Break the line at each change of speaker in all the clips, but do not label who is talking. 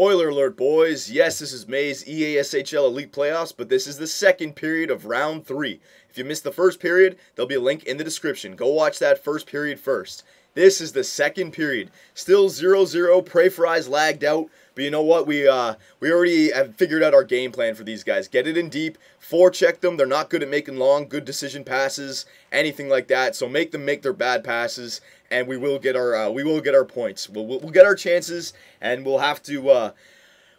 Spoiler alert, boys. Yes, this is May's EASHL Elite Playoffs, but this is the second period of round three. If you missed the first period, there'll be a link in the description. Go watch that first period first. This is the second period. Still 0-0. Pray for eyes lagged out. But you know what? We uh we already have figured out our game plan for these guys. Get it in deep, forecheck them. They're not good at making long, good decision passes, anything like that. So make them make their bad passes, and we will get our uh, we will get our points. We'll, we'll, we'll get our chances, and we'll have to uh,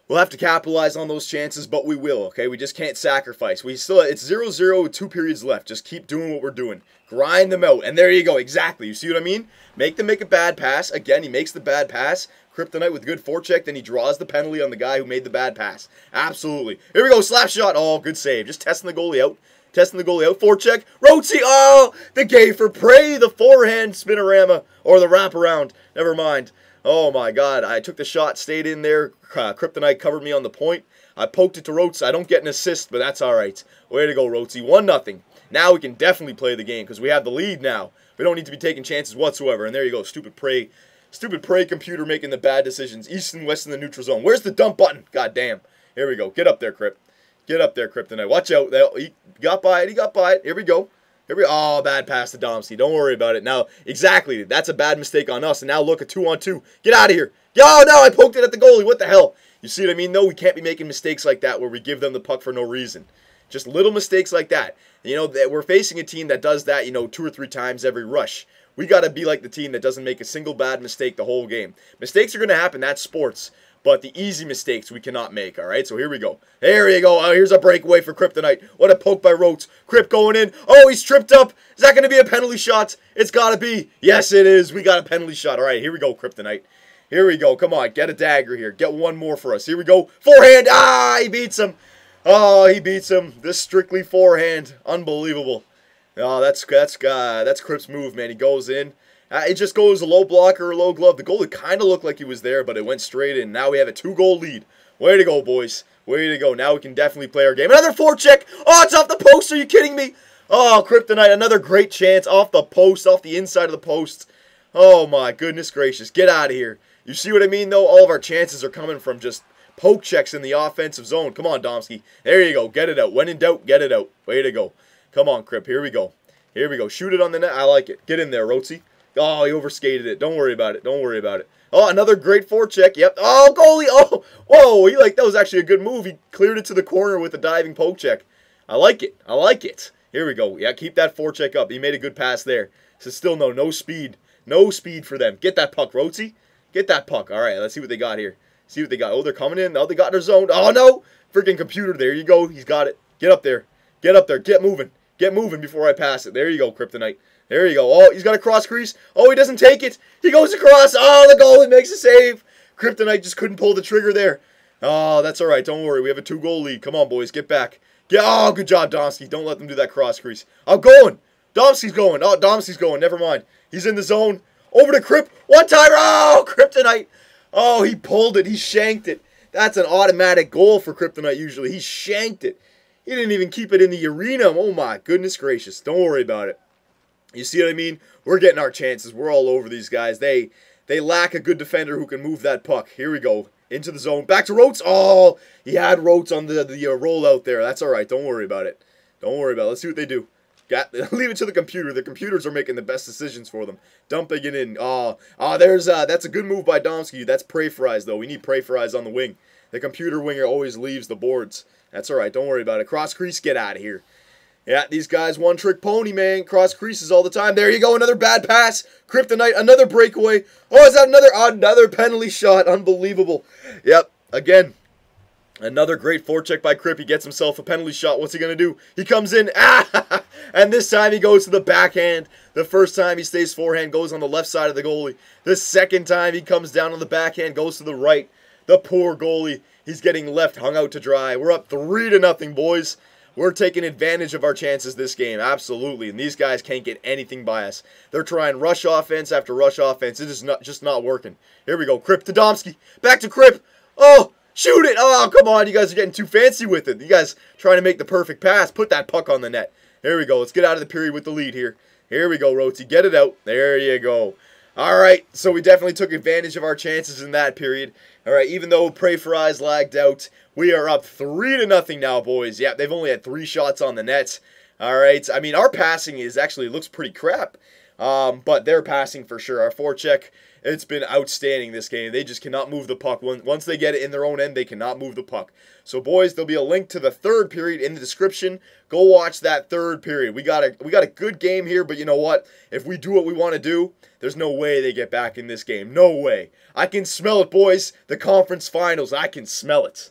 We'll have to capitalize on those chances, but we will, okay? We just can't sacrifice. We still it's 0-0 with two periods left. Just keep doing what we're doing. Grind them out. And there you go. Exactly. You see what I mean? Make them make a bad pass. Again, he makes the bad pass. Kryptonite with good forecheck, then he draws the penalty on the guy who made the bad pass. Absolutely. Here we go. Slap shot. Oh, good save. Just testing the goalie out. Testing the goalie out. Forecheck. Rotzi. Oh, the gay for prey. The forehand spinorama. Or the wraparound. Never mind. Oh my god, I took the shot, stayed in there. Uh, Kryptonite covered me on the point. I poked it to Rotz. I don't get an assist, but that's all right. Way to go, Rotzi. 1 nothing. Now we can definitely play the game because we have the lead now. We don't need to be taking chances whatsoever. And there you go, stupid prey. Stupid prey computer making the bad decisions. East and west in the neutral zone. Where's the dump button? God damn. Here we go. Get up there, Crypt. Get up there, Kryptonite. Watch out. He got by it. He got by it. Here we go. Here we Oh, bad pass to Domsky. Don't worry about it. Now, exactly. That's a bad mistake on us. And now look, a two on two. Get out of here. Oh, no, I poked it at the goalie. What the hell? You see what I mean? No, we can't be making mistakes like that where we give them the puck for no reason. Just little mistakes like that. You know, that we're facing a team that does that, you know, two or three times every rush. We got to be like the team that doesn't make a single bad mistake the whole game. Mistakes are going to happen. That's sports. But the easy mistakes we cannot make, all right? So here we go. There you go. Oh, here's a breakaway for Kryptonite. What a poke by Rotes. Krypt going in. Oh, he's tripped up. Is that going to be a penalty shot? It's got to be. Yes, it is. We got a penalty shot. All right, here we go, Kryptonite. Here we go. Come on, get a dagger here. Get one more for us. Here we go. Forehand. Ah, he beats him. Oh, he beats him. This strictly forehand. Unbelievable. Oh, that's that's uh, that's Crypt's move, man. He goes in. Uh, it just goes a low blocker, or low glove. The goalie kind of looked like he was there, but it went straight in. Now we have a two-goal lead. Way to go, boys. Way to go. Now we can definitely play our game. Another forecheck. Oh, it's off the post. Are you kidding me? Oh, Kryptonite. Another great chance off the post, off the inside of the post. Oh, my goodness gracious. Get out of here. You see what I mean, though? All of our chances are coming from just poke checks in the offensive zone. Come on, Domsky. There you go. Get it out. When in doubt, get it out. Way to go. Come on, Crip. Here we go. Here we go. Shoot it on the net. I like it. Get in there, Rotzi. Oh, he overskated it. Don't worry about it. Don't worry about it. Oh, another great forecheck. Yep. Oh, goalie. Oh, whoa. He like that was actually a good move. He cleared it to the corner with a diving poke check. I like it. I like it. Here we go. Yeah, keep that forecheck up. He made a good pass there. So still no, no speed. No speed for them. Get that puck, Rotzi. Get that puck. All right, let's see what they got here. See what they got. Oh, they're coming in. Oh, they got their zone. Oh, no. Freaking computer. There you go. He's got it. Get up there. Get up there. Get moving. Get moving before I pass it. There you go, Kryptonite. There you go. Oh, he's got a cross crease. Oh, he doesn't take it. He goes across. Oh, the goalie makes a save. Kryptonite just couldn't pull the trigger there. Oh, that's all right. Don't worry. We have a two-goal lead. Come on, boys. Get back. Get, oh, good job, Domsky. Don't let them do that cross crease. I'm going. Domsky's going. Oh, Domsky's going. Never mind. He's in the zone. Over to Kryp. One time. Oh, Kryptonite. Oh, he pulled it. He shanked it. That's an automatic goal for Kryptonite usually. He shanked it. He didn't even keep it in the arena. Oh, my goodness gracious. Don't worry about it. You see what I mean? We're getting our chances. We're all over these guys. They they lack a good defender who can move that puck. Here we go. Into the zone. Back to Rotes. Oh, he had Rotes on the, the uh, rollout there. That's all right. Don't worry about it. Don't worry about it. Let's see what they do. Got, leave it to the computer. The computers are making the best decisions for them. Dumping it in. Oh, oh there's uh, that's a good move by Domsky. That's Pray Fries, though. We need Pray Fries on the wing. The computer winger always leaves the boards. That's all right. Don't worry about it. Cross crease, get out of here. Yeah, these guys one trick pony, man. Cross creases all the time. There you go, another bad pass. Kryptonite, another breakaway. Oh, is that another another penalty shot? Unbelievable. Yep, again, another great forecheck by Crip. He gets himself a penalty shot. What's he gonna do? He comes in, ah, and this time he goes to the backhand. The first time he stays forehand, goes on the left side of the goalie. The second time he comes down on the backhand, goes to the right. The poor goalie, he's getting left hung out to dry. We're up three to nothing, boys. We're taking advantage of our chances this game, absolutely. And these guys can't get anything by us. They're trying rush offense after rush offense. It is not just not working. Here we go. Krip to Domsky. Back to Krip. Oh, shoot it. Oh, come on. You guys are getting too fancy with it. You guys trying to make the perfect pass. Put that puck on the net. Here we go. Let's get out of the period with the lead here. Here we go, Roti. Get it out. There you go. All right, so we definitely took advantage of our chances in that period. All right, even though Pray for Eyes lagged out, we are up three to nothing now, boys. Yeah, they've only had three shots on the net. All right, I mean our passing is actually looks pretty crap, um, but they're passing for sure. Our forecheck, it's been outstanding this game. They just cannot move the puck. Once they get it in their own end, they cannot move the puck. So, boys, there'll be a link to the third period in the description. Go watch that third period. We got a we got a good game here, but you know what? If we do what we want to do, there's no way they get back in this game. No way. I can smell it, boys. The conference finals. I can smell it.